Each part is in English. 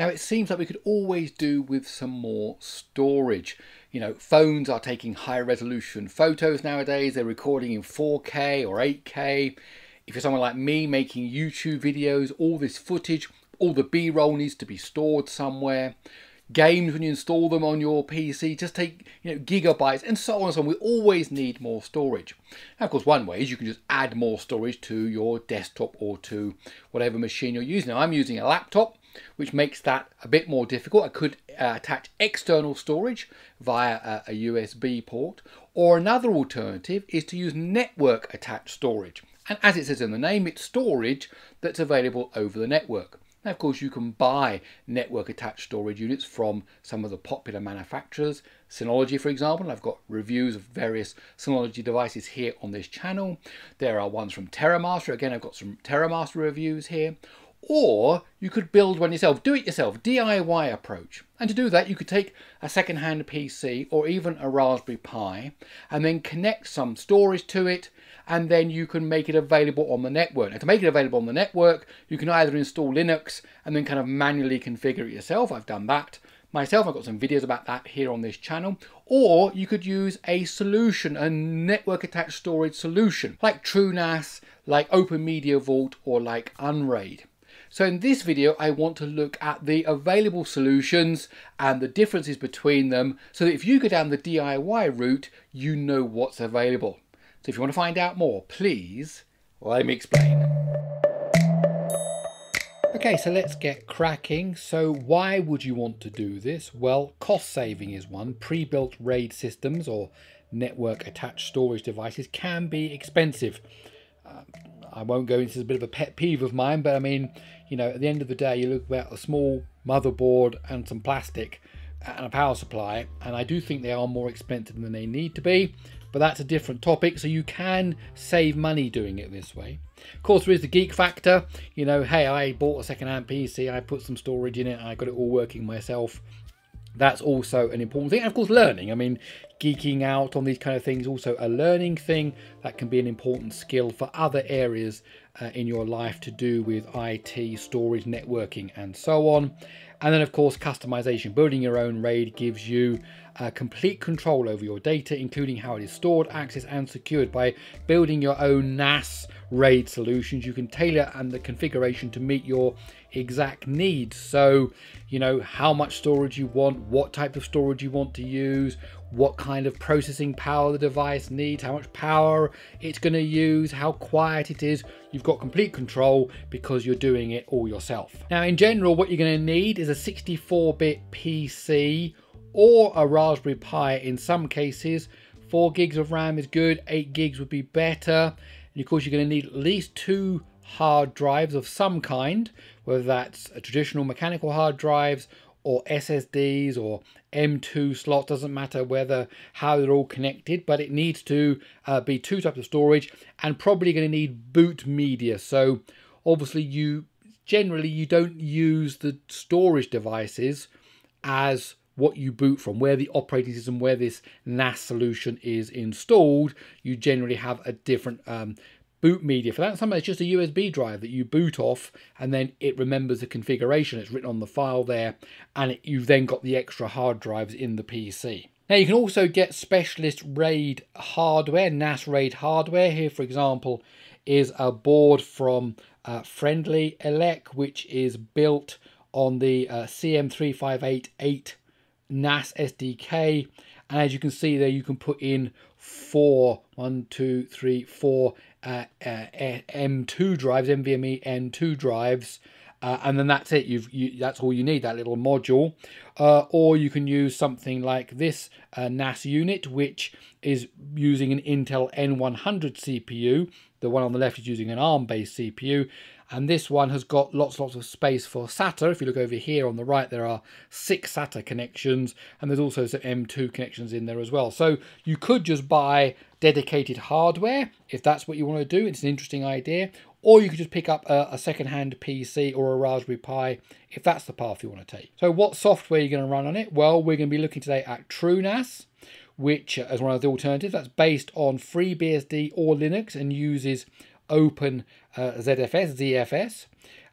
Now it seems like we could always do with some more storage. You know, phones are taking high resolution photos nowadays, they're recording in 4K or 8K. If you're someone like me making YouTube videos, all this footage, all the B-roll needs to be stored somewhere. Games, when you install them on your PC, just take you know gigabytes and so on and so on. We always need more storage. Now, of course, one way is you can just add more storage to your desktop or to whatever machine you're using. Now, I'm using a laptop, which makes that a bit more difficult. I could uh, attach external storage via a, a USB port, or another alternative is to use network attached storage. And as it says in the name, it's storage that's available over the network. Now, of course, you can buy network attached storage units from some of the popular manufacturers. Synology, for example, I've got reviews of various Synology devices here on this channel. There are ones from TerraMaster. Again, I've got some TerraMaster reviews here. Or you could build one yourself, do it yourself, DIY approach. And to do that, you could take a second-hand PC or even a Raspberry Pi and then connect some storage to it and then you can make it available on the network. Now to make it available on the network, you can either install Linux and then kind of manually configure it yourself. I've done that myself. I've got some videos about that here on this channel. Or you could use a solution, a network attached storage solution, like TrueNAS, like Open Media Vault, or like Unraid. So in this video, I want to look at the available solutions and the differences between them so that if you go down the DIY route, you know what's available. So if you want to find out more, please let me explain. Okay, so let's get cracking. So why would you want to do this? Well, cost saving is one. Pre-built RAID systems or network attached storage devices can be expensive. Um, I won't go into this, a bit of a pet peeve of mine, but I mean, you know, at the end of the day, you look at a small motherboard and some plastic and a power supply, and I do think they are more expensive than they need to be but that's a different topic. So you can save money doing it this way. Of course, there is the geek factor. You know, hey, I bought a second-hand PC, I put some storage in it, I got it all working myself. That's also an important thing. And of course, learning. I mean, geeking out on these kind of things also a learning thing that can be an important skill for other areas uh, in your life to do with IT, storage, networking, and so on. And then, of course, customization. Building your own RAID gives you uh, complete control over your data, including how it is stored, accessed, and secured. By building your own NAS RAID solutions, you can tailor and the configuration to meet your exact needs. So, you know, how much storage you want, what type of storage you want to use, what kind of processing power the device needs, how much power it's going to use, how quiet it is. You've got complete control because you're doing it all yourself. Now, in general, what you're going to need is a 64-bit PC or a Raspberry Pi in some cases. 4 gigs of RAM is good, 8 gigs would be better. And of course, you're going to need at least two hard drives of some kind, whether that's a traditional mechanical hard drives or SSDs or M2 slot, doesn't matter whether how they're all connected, but it needs to uh, be two types of storage and probably going to need boot media. So obviously you generally you don't use the storage devices as what you boot from, where the operating system, where this NAS solution is installed, you generally have a different um, boot media for that. Sometimes it's just a USB drive that you boot off and then it remembers the configuration. It's written on the file there and it, you've then got the extra hard drives in the PC. Now you can also get specialist RAID hardware, NAS RAID hardware. Here for example is a board from uh, FriendlyELEC which is built on the uh, CM3588 NAS SDK and as you can see there you can put in four, one, two, three, four uh, uh, M2 drives, NVMe M2 drives, uh, and then that's it. You've you, that's all you need that little module, uh, or you can use something like this uh, NAS unit, which is using an Intel N100 CPU. The one on the left is using an ARM-based CPU, and this one has got lots lots of space for SATA. If you look over here on the right, there are six SATA connections, and there's also some M2 connections in there as well. So you could just buy dedicated hardware if that's what you want to do. It's an interesting idea. Or you could just pick up a, a second-hand PC or a Raspberry Pi if that's the path you want to take. So what software are you going to run on it? Well, we're going to be looking today at TrueNAS, which as one of the alternatives, that's based on FreeBSD or Linux and uses Open uh, ZFS, ZFS.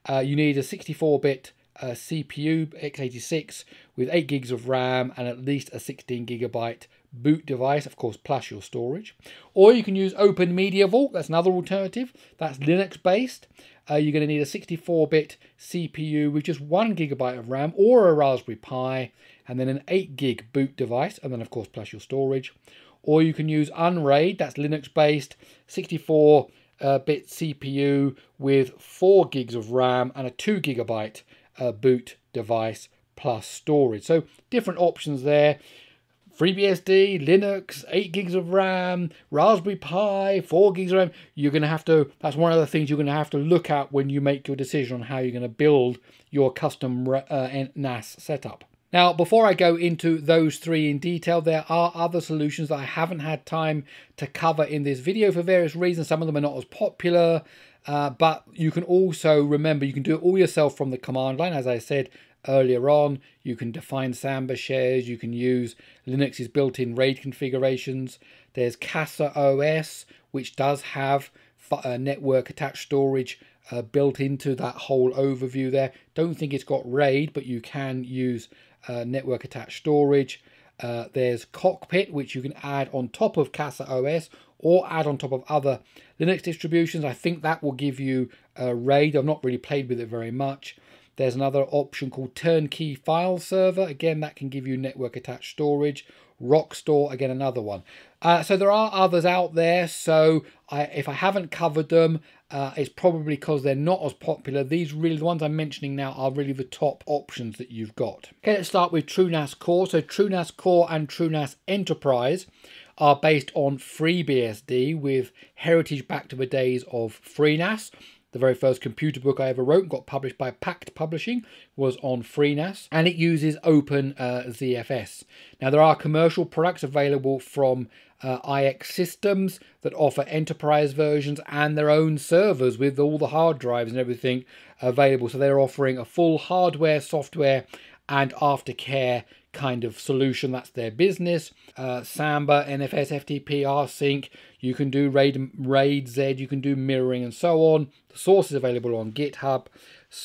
Uh, you need a 64-bit uh, CPU x86 with 8 gigs of RAM and at least a 16 gigabyte boot device, of course, plus your storage. Or you can use Open Media Vault, that's another alternative. That's Linux based. Uh, you're going to need a 64 bit CPU with just 1 gigabyte of RAM or a Raspberry Pi, and then an 8 gig boot device, and then, of course, plus your storage. Or you can use Unraid, that's Linux based, 64 uh, bit CPU with 4 gigs of RAM and a 2 gigabyte uh, boot device plus storage. So different options there. FreeBSD, Linux, 8 gigs of RAM, Raspberry Pi, 4 gigs of RAM. You're going to have to, that's one of the things you're going to have to look at when you make your decision on how you're going to build your custom uh, NAS setup. Now, before I go into those three in detail, there are other solutions that I haven't had time to cover in this video for various reasons. Some of them are not as popular, uh, but you can also remember you can do it all yourself from the command line. As I said, earlier on. You can define Samba shares. You can use Linux's built-in RAID configurations. There's CasaOS, which does have uh, network attached storage uh, built into that whole overview there. Don't think it's got RAID, but you can use uh, network attached storage. Uh, there's Cockpit, which you can add on top of CasaOS or add on top of other Linux distributions. I think that will give you a RAID. I've not really played with it very much. There's another option called Turnkey File Server. Again, that can give you network attached storage. Rockstor, again, another one. Uh, so there are others out there. So I, if I haven't covered them, uh, it's probably because they're not as popular. These really, the ones I'm mentioning now are really the top options that you've got. Okay, let's start with TrueNAS Core. So TrueNAS Core and TrueNAS Enterprise are based on FreeBSD with heritage back to the days of FreeNAS. The very first computer book I ever wrote, got published by Packt Publishing, was on FreeNAS, and it uses Open uh, ZFS. Now, there are commercial products available from uh, iXsystems that offer enterprise versions and their own servers with all the hard drives and everything available. So they're offering a full hardware, software, and aftercare kind of solution. That's their business. Uh, Samba, NFS, FTP, rsync. You can do RAID, RAID Z. You can do mirroring and so on. The source is available on GitHub.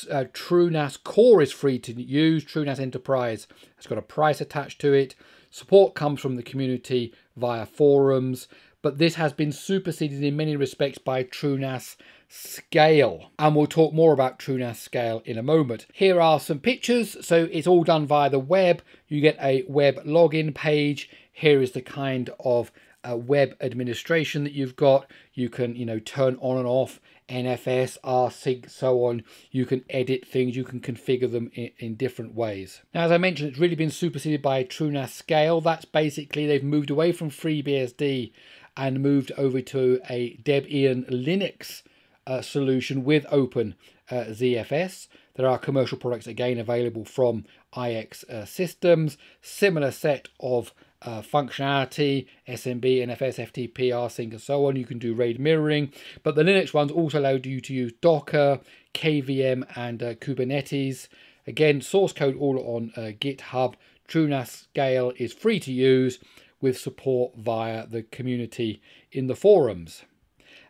Uh, TrueNAS Core is free to use. TrueNAS Enterprise has got a price attached to it. Support comes from the community via forums, but this has been superseded in many respects by TrueNAS Scale. And we'll talk more about TrueNAS Scale in a moment. Here are some pictures. So it's all done via the web. You get a web login page. Here is the kind of uh, web administration that you've got. You can, you know, turn on and off NFS, rsync, so on. You can edit things, you can configure them in, in, different ways. Now, as I mentioned, it's really been superseded by TrueNAS Scale. That's basically they've moved away from FreeBSD and moved over to a Debian Linux uh, solution with Open uh, ZFS. There are commercial products again available from IX uh, systems, similar set of uh, functionality, SMB, NFS, FTP, rsync, and so on. You can do RAID mirroring, but the Linux ones also allow you to use Docker, KVM, and uh, Kubernetes. Again, source code all on uh, GitHub. TrueNAS Scale is free to use with support via the community in the forums.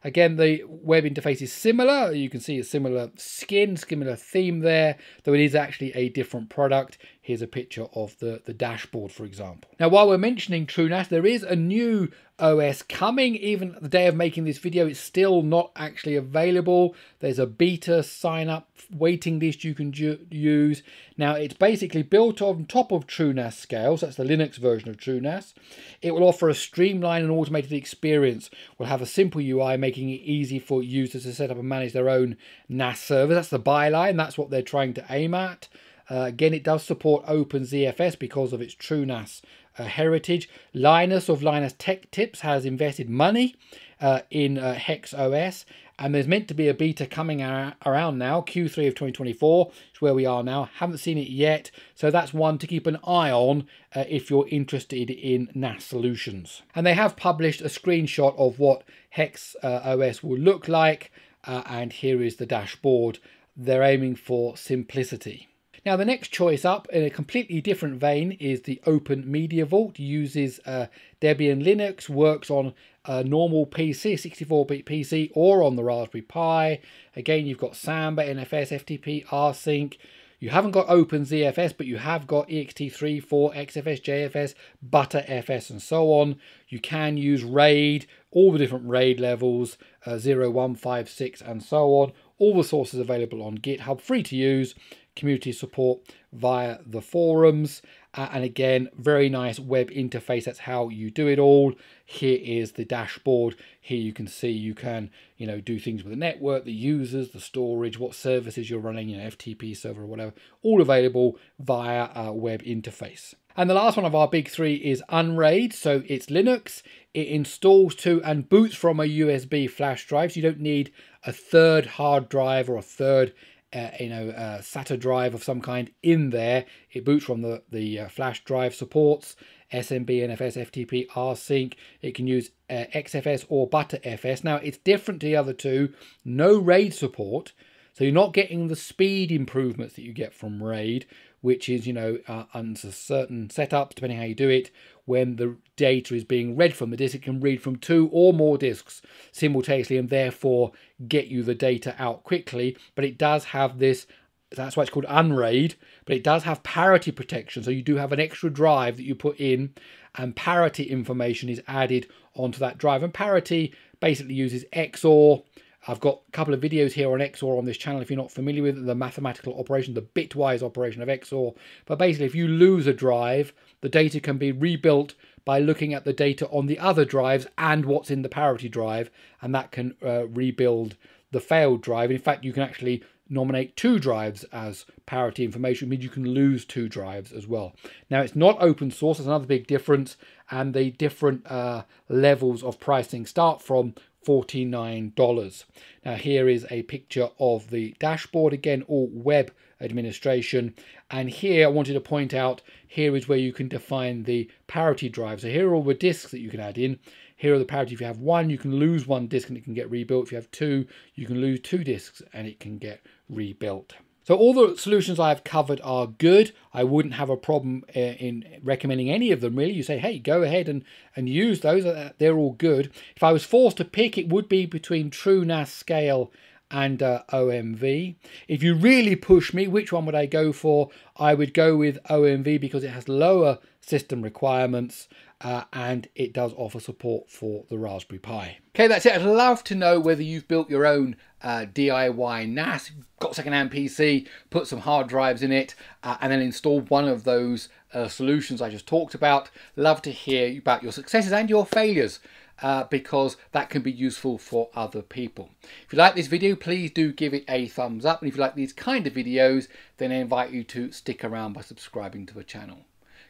Again, the web interface is similar. You can see a similar skin, similar theme there, though it is actually a different product. Here's a picture of the, the dashboard, for example. Now, while we're mentioning TrueNAS, there is a new OS coming. Even the day of making this video, it's still not actually available. There's a beta sign up waiting list you can use. Now, it's basically built on top of TrueNAS scales. That's the Linux version of TrueNAS. It will offer a streamlined and automated experience. We'll have a simple UI making it easy for users to set up and manage their own NAS servers. That's the byline. That's what they're trying to aim at. Uh, again, it does support OpenZFS because of its TrueNAS uh, heritage. Linus of Linus Tech Tips has invested money uh, in uh, HexOS, and there's meant to be a beta coming around now, Q3 of 2024, is where we are now. Haven't seen it yet, so that's one to keep an eye on uh, if you're interested in NAS solutions. And they have published a screenshot of what Hex uh, OS will look like, and here is the dashboard. They're aiming for simplicity. Now the next choice up in a completely different vein is the Open Media Vault. Uses uh, Debian Linux, works on a normal PC, 64-bit PC, or on the Raspberry Pi. Again, you've got Samba, NFS, FTP, rsync. you haven't got OpenZFS, but you have got ext3, 4, XFS, JFS, ButterFS, and so on. You can use RAID, all the different RAID levels, uh, 0, 1, 5, 6, and so on. All the sources available on GitHub, free to use community support via the forums. Uh, and again, very nice web interface. That's how you do it all. Here is the dashboard. Here you can see you can, you know, do things with the network, the users, the storage, what services you're running, you know, FTP server or whatever, all available via a web interface. And the last one of our big three is Unraid. So it's Linux. It installs to and boots from a USB flash drive. So you don't need a third hard drive or a third uh, you know, uh, SATA drive of some kind in there. It boots from the, the uh, flash drive supports SMB, NFS, FTP, rsync. It can use uh, XFS or ButterFS. Now, it's different to the other two. No RAID support. So you're not getting the speed improvements that you get from RAID, which is, you know, uh, under certain setups, depending how you do it, when the data is being read from the disk, it can read from two or more disks simultaneously and therefore get you the data out quickly. But it does have this, that's why it's called unraid, but it does have parity protection. So you do have an extra drive that you put in and parity information is added onto that drive. And parity basically uses XOR I've got a couple of videos here on XOR on this channel if you're not familiar with the mathematical operation, the bitwise operation of XOR. But basically, if you lose a drive, the data can be rebuilt by looking at the data on the other drives and what's in the parity drive, and that can uh, rebuild the failed drive. In fact, you can actually nominate two drives as parity information, means you can lose two drives as well. Now, it's not open source, that's another big difference, and the different uh, levels of pricing start from $49. Now here is a picture of the dashboard, again all web administration and here I wanted to point out here is where you can define the parity drive. So here are all the disks that you can add in. Here are the parity. If you have one, you can lose one disk and it can get rebuilt. If you have two, you can lose two disks and it can get rebuilt. So all the solutions I've covered are good. I wouldn't have a problem uh, in recommending any of them really. You say, hey, go ahead and, and use those. Uh, they're all good. If I was forced to pick, it would be between TrueNAS Scale and uh, OMV. If you really push me, which one would I go for? I would go with OMV because it has lower system requirements uh, and it does offer support for the Raspberry Pi. Okay, that's it. I'd love to know whether you've built your own uh, DIY NAS, got second-hand PC, put some hard drives in it, uh, and then installed one of those uh, solutions I just talked about. Love to hear about your successes and your failures. Uh, because that can be useful for other people. If you like this video, please do give it a thumbs up. And if you like these kind of videos, then I invite you to stick around by subscribing to the channel.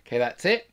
Okay, that's it.